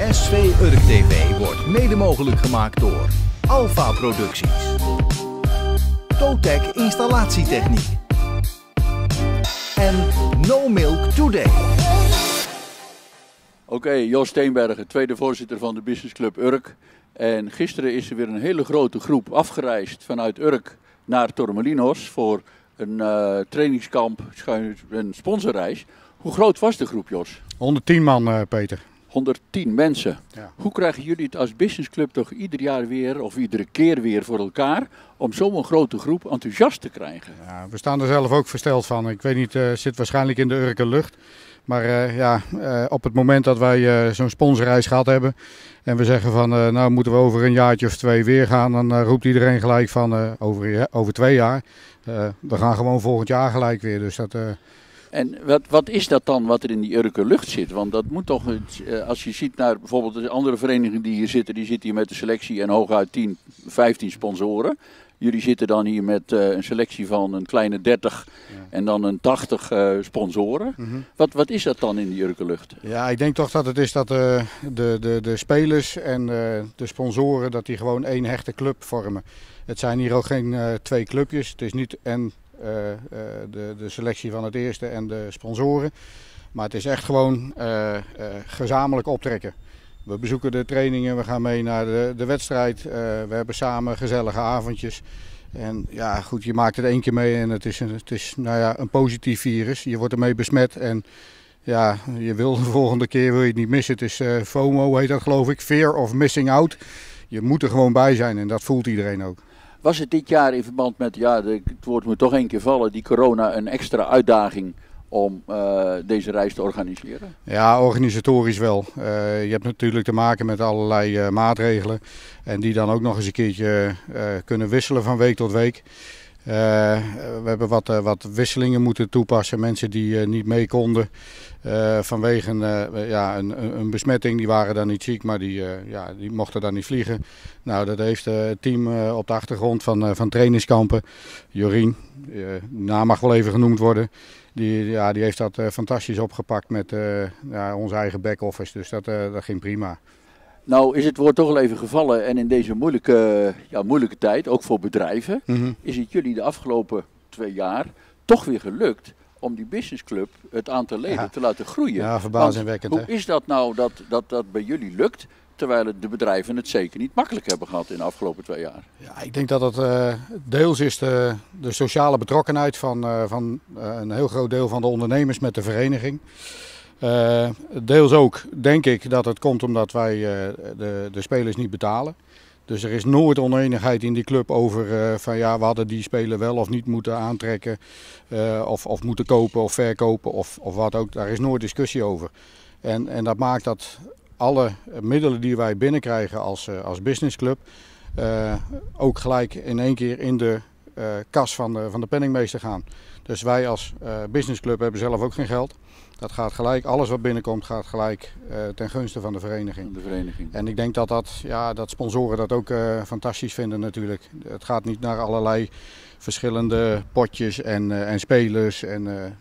Urk TV wordt mede mogelijk gemaakt door Alpha Producties. Totec Installatietechniek. En No Milk Today. Oké, Jos Steenbergen, tweede voorzitter van de Business Club Urk. En gisteren is er weer een hele grote groep afgereisd vanuit Urk naar Torremolinos voor een eh, trainingskamp, schuin- een sponsorreis. Hoe groot was de groep, Jos? 110 man, eh, Peter. 110 mensen. Ja. Hoe krijgen jullie het als businessclub toch ieder jaar weer of iedere keer weer voor elkaar om zo'n grote groep enthousiast te krijgen? Ja, we staan er zelf ook versteld van. Ik weet niet, eh zit waarschijnlijk in de Urke lucht. Maar eh, ja, eh, op het moment dat wij zo'n sponsorreis gehad hebben en we zeggen van nou moeten we over een jaartje of twee weer gaan, dan roept iedereen gelijk van over, over twee jaar. We gaan gewoon volgend jaar gelijk weer. Dus dat, En wat, wat is dat dan wat er in die Urke lucht zit? Want dat moet toch, eh, als je ziet naar bijvoorbeeld de andere verenigingen die hier zitten, die zitten hier met een selectie en hooguit 10, 15 sponsoren. Jullie zitten dan hier met eh, een selectie van een kleine 30 en dan een 80 eh, sponsoren. wat, wat is dat dan in die Urke lucht? Ja, ik denk toch dat het is dat de, de, de spelers en de sponsoren dat die gewoon één hechte club vormen. Het zijn hier ook geen twee clubjes. Het is niet en de, de selectie van het eerste en de sponsoren. Maar het is echt gewoon eh, eh, gezamenlijk optrekken. We bezoeken de trainingen, we gaan mee naar de, de wedstrijd. eh, we hebben samen gezellige avondjes. En ja, goed, je maakt het één keer mee en het is, een, het is nou ja, een positief virus. Je wordt ermee besmet en ja, je wil de volgende keer wil je het niet missen. Het is eh, FOMO, heet dat geloof ik. Fear of missing out. Je moet er gewoon bij zijn en dat voelt iedereen ook. Was het dit jaar in verband met, ja, het woord moet toch één keer vallen, die corona een extra uitdaging om eh, deze reis te organiseren? Ja, organisatorisch wel. Eh, je hebt natuurlijk te maken met allerlei eh, maatregelen. En die dan ook nog eens een keertje kunnen wisselen van week tot week. Eh, we hebben wat, eh, wat wisselingen moeten toepassen. Mensen die eh, niet mee konden vanwege ja, een, een- besmetting. Die waren dan niet ziek, maar die, ja, die mochten dan niet vliegen. Nou, dat heeft het team op de achtergrond van, van trainingskampen. Jorien, naam mag wel even genoemd worden. Die, ja, die heeft dat fantastisch opgepakt met ja, onze eigen back-office. Dus dat, dat ging prima. Nou is het woord toch wel even gevallen en in deze moeilijke, ja, moeilijke tijd, ook voor bedrijven, is het jullie de afgelopen twee jaar toch weer gelukt om die businessclub het aantal leden Ja. te laten groeien. Ja, verbazingwekkend, Want hè? Hoe is dat nou dat, dat dat bij jullie lukt, terwijl het de bedrijven het zeker niet makkelijk hebben gehad in de afgelopen twee jaar? Ja, ik denk dat dat eh, deels is de, de sociale betrokkenheid van, eh, van eh, een heel groot deel van de ondernemers met de vereniging. Eh, deels ook denk ik dat het komt omdat wij eh, de, de spelers niet betalen. Dus er is nooit oneenigheid in die club over eh, van ja, we hadden die speler wel of niet moeten aantrekken. of, of moeten kopen of verkopen of, of wat ook. Daar is nooit discussie over. En, en dat maakt dat alle middelen die wij binnenkrijgen als, als businessclub ook gelijk in één keer in de kas van de, van de penningmeester gaan. Dus wij als eh, businessclub hebben zelf ook geen geld. Dat gaat gelijk, alles wat binnenkomt gaat gelijk eh, ten gunste van de vereniging. De vereniging. En ik denk dat, dat, ja, dat sponsoren dat ook eh, fantastisch vinden natuurlijk. Het gaat niet naar allerlei verschillende potjes en, eh, en spelers. En, eh,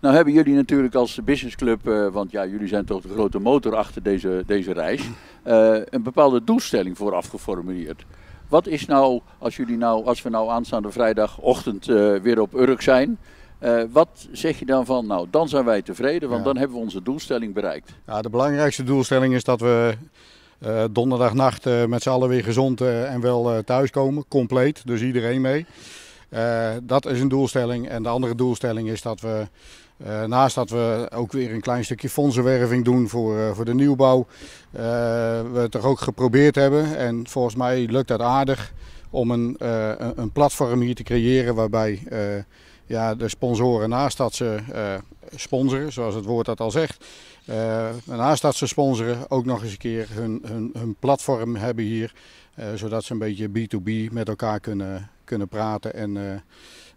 Nou hebben jullie natuurlijk als businessclub, eh, want ja, jullie zijn toch de grote motor achter deze, deze reis, eh, een bepaalde doelstelling vooraf geformuleerd. Wat is nou, als, jullie nou, als we nou aanstaande vrijdagochtend eh, weer op Urk zijn, eh, wat zeg je dan van, nou dan zijn wij tevreden, want Ja. dan hebben we onze doelstelling bereikt. Ja, de belangrijkste doelstelling is dat we eh, donderdagnacht met z'n allen weer gezond en wel thuiskomen. Compleet, dus iedereen mee. Eh, dat is een doelstelling. En de andere doelstelling is dat we, eh, naast dat we ook weer een klein stukje fondsenwerving doen voor, eh, voor de nieuwbouw, we het er ook geprobeerd hebben. En volgens mij lukt dat aardig om een, een- platform hier te creëren waarbij ja, de sponsoren naast dat ze sponsoren, zoals het woord dat al zegt, naast dat ze sponsoren ook nog eens een keer hun, hun, hun platform hebben hier. zodat ze een beetje B2B met elkaar kunnen, kunnen praten. En eh,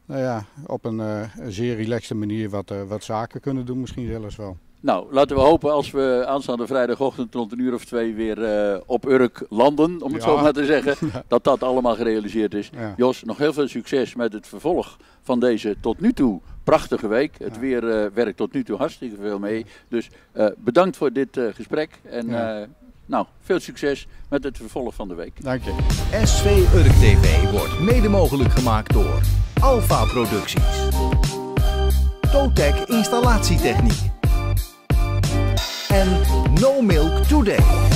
nou ja, op een eh, zeer relaxte manier wat, eh, wat zaken kunnen doen misschien zelfs wel. Nou, laten we hopen als we aanstaande vrijdagochtend rond een uur of twee weer op Urk landen, om het Ja. zo maar te zeggen, dat dat allemaal gerealiseerd is. Ja. Jos, nog heel veel succes met het vervolg van deze tot nu toe prachtige week. Het weer werkt tot nu toe hartstikke veel mee. Dus bedankt voor dit gesprek en nou, veel succes met het vervolg van de week. Dank je. SV Urk TV wordt mede mogelijk gemaakt door Alpha Producties. Totec Installatietechniek. En No Milk Today.